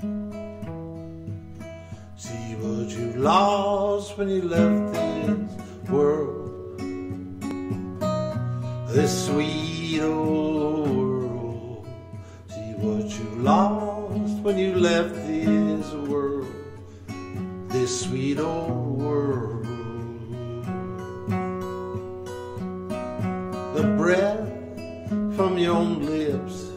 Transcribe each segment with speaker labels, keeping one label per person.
Speaker 1: See what you lost when you left this world. This sweet old world. See what you lost when you left this world. This sweet old world. The breath from your own lips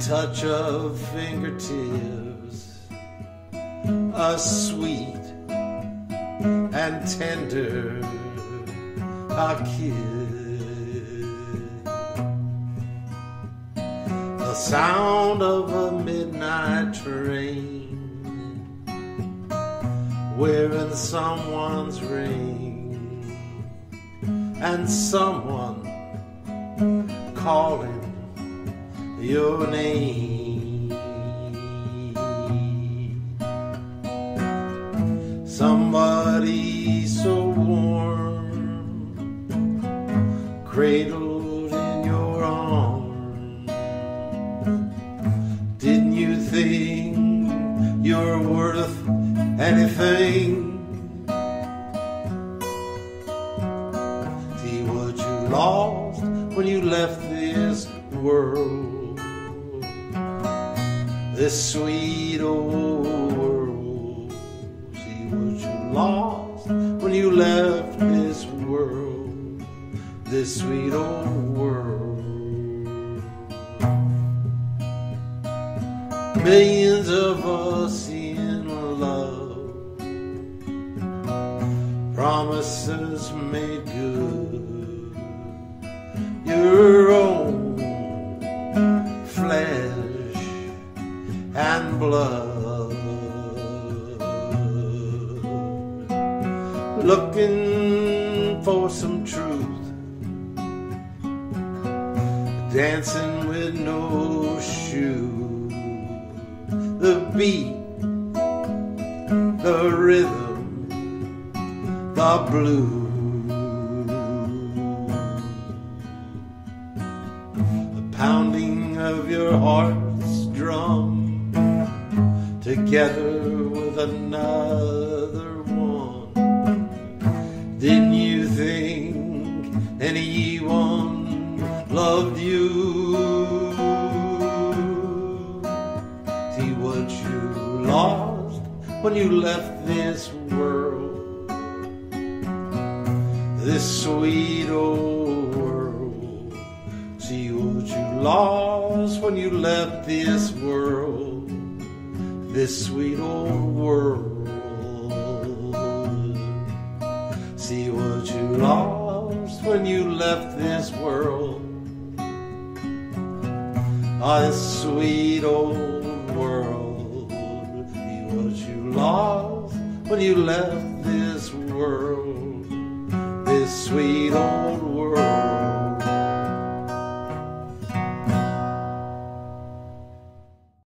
Speaker 1: touch of fingertips, a sweet and tender a kiss, the sound of a midnight train wearing someone's ring and someone calling your name. Somebody so warm, cradled in your arms. Didn't you think you're worth anything? See what you lost when you left this world this sweet old world. See what you lost when you left this world, this sweet old world. Millions of us in love, promises made good, your blood. Looking for some truth, dancing with no shoes. The beat, the rhythm, the blues. The pounding of your heart's drum together with another one. Didn't you think anyone loved you? See what you lost when you left this world, this sweet old world. See what you lost when you left this world this sweet old world. See what you lost when you left this world. Ah, this sweet old world. See what you lost when you left this world. This sweet old